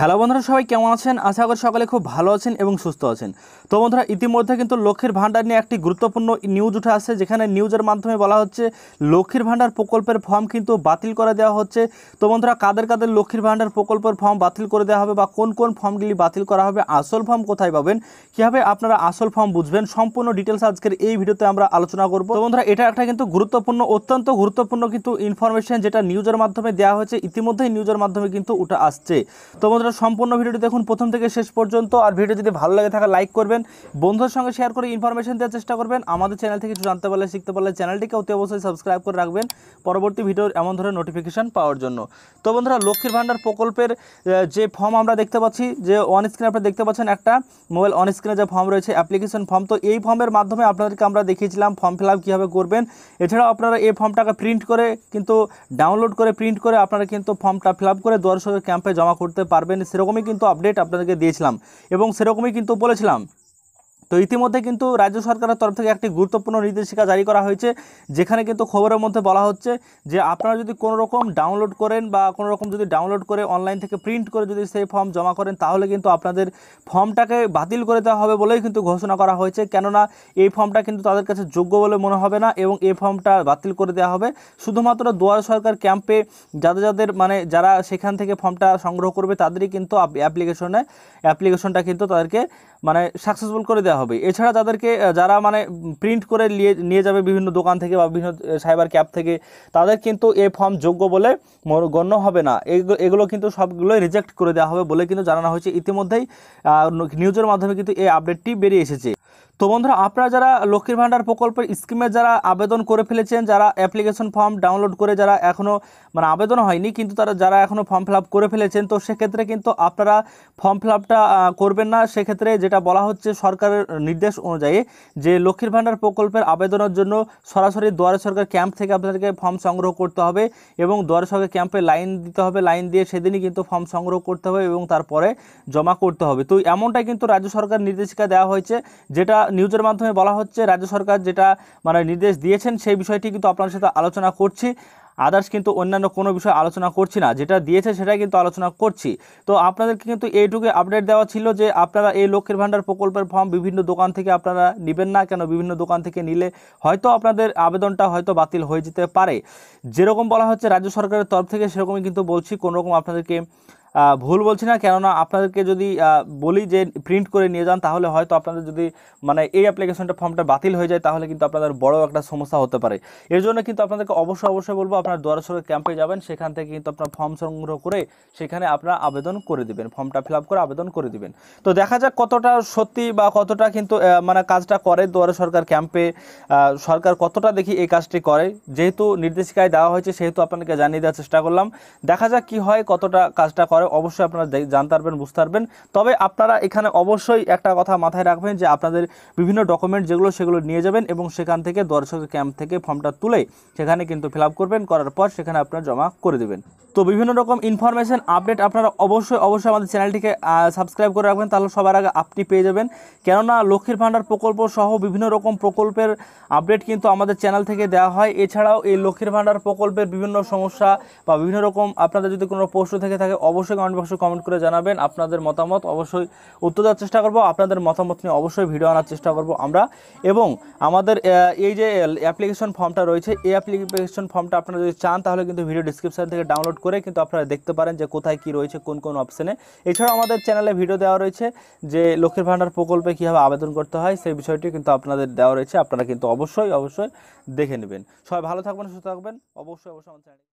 Hello বন্ধুরা, সবাই কেমন আছেন? আশা করি সকালে খুব ভালো আছেন এবং সুস্থ আছেন। তো বন্ধুরা, ইতিমধ্যে কিন্তু লক্ষ্মীর ভাণ্ডার নিয়ে একটি গুরুত্বপূর্ণ নিউজ উঠে আসছে, যেখানে নিউজের মাধ্যমে বলা হচ্ছে, লক্ষ্মীর ভাণ্ডার প্রকল্পের ফর্ম কিন্তু বাতিল করে দেওয়া হচ্ছে। তো বন্ধুরা, কাদের কাদের লক্ষ্মীর ভাণ্ডার প্রকল্পের ফর্ম বাতিল করে দেওয়া হবে বা কোন কোন ফর্মগুলি বাতিল করা হবে, আসল ফর্ম কোথায় পাবেন, কীভাবে আপনারা আসল ফর্ম বুঝবেন, সম্পূর্ণ ডিটেলস আজকের এই ভিডিওতে আমরা আলোচনা করব। তো বন্ধুরা, এটা একটা কিন্তু গুরুত্বপূর্ণ, অত্যন্ত গুরুত্বপূর্ণ কিন্তু ইনফরমেশন যেটা নিউজের মাধ্যমে দেওয়া হয়েছে, ইতিমধ্যেই নিউজের মাধ্যমে কিন্তু উঠে আসছে। তো বন্ধুরা সম্পূর্ণ ভিডিওটি দেখুন প্রথম থেকে শেষ পর্যন্ত, আর ভিডিও যদি ভালো লাগে থাকা লাইক করবেন, বন্ধুদের সঙ্গে শেয়ার করে ইনফরমেশন দেওয়ার চেষ্টা করবেন। আমাদের চ্যানেল থেকে কিছু জানতে পারলে, শিখতে পারলে চ্যানেলটিকে অতি অবশ্যই সাবস্ক্রাইব করে রাখবেন। পরবর্তী ভিডিওর এমন ধরনের নোটিফিকেশন পাওয়ার জন্য। তো বন্ধুরা, লক্ষ্মীর ভাণ্ডার প্রকল্পের যে ফর্ম আমরা দেখতে পাচ্ছি, যে অন স্ক্রিনে আপনারা দেখতে পাচ্ছেন একটা মোবাইল অন স্ক্রিনে যে ফর্ম রয়েছে অ্যাপ্লিকেশন ফর্ম তো এই ফর্মের মাধ্যমে আপনাদেরকে আমরা দেখিয়েছিলাম ফর্ম ফিল আপ কীভাবে করবেন। এছাড়াও আপনারা এই ফর্মটাকে প্রিন্ট করে, কিন্তু ডাউনলোড করে প্রিন্ট করে আপনারা কিন্তু ফর্মটা ফিল আপ করে, দুয়ার সরকার ক্যাম্পে জমা করতে পারবেন। সেরকমই কিন্তু আপডেট আপনাদেরকে দিয়েছিলাম এবং সেরকমই কিন্তু বলেছিলাম তো ইতিমধ্যে কিন্তু রাজ্য সরকারের তরফ থেকে একটি গুরুত্বপূর্ণ নির্দেশিকা জারি করা হয়েছে, যেখানে কিন্তু খবরের মধ্যে বলা হচ্ছে যে আপনারা যদি কোনো রকম ডাউনলোড করেন বা কোনো রকম যদি ডাউনলোড করে অনলাইন থেকে প্রিন্ট করে যদি সেই ফর্ম জমা করেন, তাহলে কিন্তু আপনাদের ফর্মটাকে বাতিল করে দেওয়া হবে বলেই কিন্তু ঘোষণা করা হয়েছে। কেননা এই ফর্মটা কিন্তু তাদের কাছে যোগ্য বলে মনে হবে না এবং এই ফর্মটা বাতিল করে দেওয়া হবে। শুধুমাত্র দুয়ার সরকার ক্যাম্পে যাদের যাদের মানে যারা সেখান থেকে ফর্মটা সংগ্রহ করবে, তাদেরই কিন্তু অ্যাপ্লিকেশনে অ্যাপ্লিকেশনটা কিন্তু তাদেরকে মানে সাকসেসফুল করে দেওয়া হবে। এছাড়া তাদেরকে যারা মানে প্রিন্ট করে নিয়ে নিয়ে যাবে বিভিন্ন দোকান থেকে বা বিভিন্ন সাইবার ক্যাব থেকে, তাদের কিন্তু এই ফর্ম যোগ্য বলে গণ্য হবে না। এগুলো এগুলো কিন্তু সবগুলোই রিজেক্ট করে দেওয়া হবে বলে কিন্তু জানানো হয়েছে। ইতিমধ্যেই নিউজের মাধ্যমে কিন্তু এই আপডেটটি বেরিয়ে এসেছে। তো বন্ধুরা, আপনারা যারা লক্ষ্মীর ভাণ্ডার প্রকল্পের স্কিমে যারা আবেদন করে ফেলেছেন, যারা অ্যাপ্লিকেশন ফর্ম ডাউনলোড করে যারা এখনও মানে আবেদন হয়নি, কিন্তু তারা যারা এখনও ফর্ম ফিল করে ফেলেছেন, তো সেক্ষেত্রে কিন্তু আপনারা ফর্ম ফিল করবেন না। সেক্ষেত্রে যেটা বলা হচ্ছে সরকারের নির্দেশ অনুযায়ী যে লক্ষ্মীর ভাণ্ডার প্রকল্পের আবেদনের জন্য সরাসরি দুয়ারে সরকার ক্যাম্প থেকে আপনাদেরকে ফর্ম সংগ্রহ করতে হবে এবং দুয়ারে সরকার ক্যাম্পে লাইন দিতে হবে। লাইন দিয়ে সেদিনই কিন্তু ফর্ম সংগ্রহ করতে হবে এবং তারপরে জমা করতে হবে। তো এমনটাই কিন্তু রাজ্য সরকার নির্দেশিকা দেওয়া হয়েছে, যেটা নিউজের মাধ্যমে বলা হচ্ছে, রাজ্য সরকার যেটা মানে নির্দেশ দিয়েছেন সেই বিষয়টি কিন্তু আপনার সাথে আলোচনা করছি। আদার্স কিন্তু অন্যান্য কোনো বিষয় আলোচনা করছি না। যেটা দিয়েছে সেটাই কিন্তু আলোচনা করছি। তো আপনাদেরকে কিন্তু এইটুকু আপডেট দেওয়া ছিল যে, আপনারা এই লক্ষ্মীর ভাণ্ডার প্রকল্পের ফর্ম বিভিন্ন দোকান থেকে আপনারা নেবেন না, কেন বিভিন্ন দোকান থেকে নিলে হয়তো আপনাদের আবেদনটা হয়তো বাতিল হয়ে যেতে পারে। যেরকম বলা হচ্ছে, রাজ্য সরকারের তরফ থেকে সেরকমই কিন্তু বলছি। কোনো রকম আপনাদেরকে ভুল বলছি না, কেননা আপনাদেরকে যদি বলি যে প্রিন্ট করে নিয়ে যান, তাহলে হয়তো আপনাদের যদি মানে এই অ্যাপ্লিকেশনটা ফর্মটা বাতিল হয়ে যায়, তাহলে কিন্তু আপনাদের বড় একটা সমস্যা হতে পারে। এর জন্য কিন্তু আপনাদেরকে অবশ্যই অবশ্যই বলব, আপনার দুয়ারসরের ক্যাম্পে যাবেন, সেখান থেকে কিন্তু আপনার ফর্ম সংগ্রহ করে সেখানে আপনারা আবেদন করে দিবেন ফর্মটা ফিল করে আবেদন করে দিবেন। তো দেখা যাক কতটা সত্যি বা কতটা কিন্তু মানে কাজটা করে দুয়ারে সরকার ক্যাম্পে সরকার কতটা দেখি এই কাজটি করে। যেহেতু নির্দেশিকায় দেওয়া হয়েছে, সেহেতু আপনাদেরকে জানিয়ে দেওয়ার চেষ্টা করলাম। দেখা যাক কি হয়, কতটা কাজটা অবশ্যই আপনারা জানতে পারবেন, বুঝতে পারবেন। তবে আপনারা এখানে অবশ্যই একটা কথা মাথায় রাখবেন যে আপনাদের বিভিন্ন ডকুমেন্ট যেগুলো সেগুলো নিয়ে যাবেন এবং সেখান থেকে দর্শক ক্যাম্প থেকে ফর্মটা তুলে সেখানে কিন্তু ফিল করবেন, করার পর সেখানে আপনারা জমা করে দেবেন। তো বিভিন্ন রকম ইনফরমেশন আপডেট আপনারা অবশ্যই অবশ্যই আমাদের চ্যানেলটিকে সাবস্ক্রাইব করে রাখবেন, তাহলে সবার আগে আপনি পেয়ে যাবেন। কেননা লক্ষ্মীর ভাণ্ডার প্রকল্প সহ বিভিন্ন রকম প্রকল্পের আপডেট কিন্তু আমাদের চ্যানেল থেকে দেওয়া হয়। এছাড়াও এই লক্ষ্মীর ভাণ্ডার প্রকল্পের বিভিন্ন সমস্যা বা বিভিন্ন রকম আপনাদের যদি কোনো প্রশ্ন থেকে থাকে, অবশ্যই কমেন্ট বক্সে কমেন্ট করে জানাবেন আপনাদের মতামত। অবশ্যই উত্তর দেওয়ার চেষ্টা করব, আপনাদের মতামত নিয়ে অবশ্যই ভিডিও আনার চেষ্টা করব আমরা। এবং আমাদের এই যে অ্যাপ্লিকেশন ফর্মটা রয়েছে, এই অ্যাপ্লিকেশন ফর্মটা আপনারা যদি চান, তাহলে কিন্তু ভিডিও ডিসক্রিপশন থেকে ডাউনলোড করে কিন্তু আপনারা দেখতে পারেন যে কোথায় কি রয়েছে, কোন কোন অপশানে এছাড়াও আমাদের চ্যানেলে ভিডিও দেওয়া রয়েছে যে লক্ষ্মীর ভাণ্ডার প্রকল্পে কীভাবে আবেদন করতে হয়, সেই বিষয়টি কিন্তু আপনাদের দেওয়া রয়েছে। আপনারা কিন্তু অবশ্যই অবশ্যই দেখে নেবেন। সবাই ভালো থাকবেন, সুস্থ থাকবেন। অবশ্যই অবশ্যই আমার চ্যানেল